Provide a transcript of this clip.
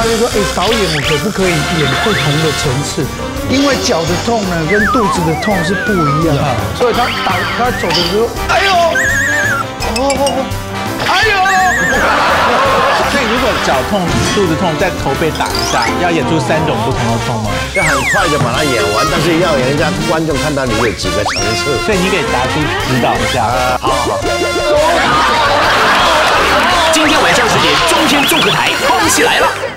他就说，哎，导演我可不可以演不同的层次？因为脚的痛呢，跟肚子的痛是不一样的，所以他打他走的时候，哎呦，哦，哎呦。所以如果脚痛、肚子痛，在头被打一下，要演出三种不同的痛吗？要很快的把它演完，但是要人家观众看到你有几个层次。所以你给达叔指导一下。好好。今天晚上十点，中天综合台，恭喜来了。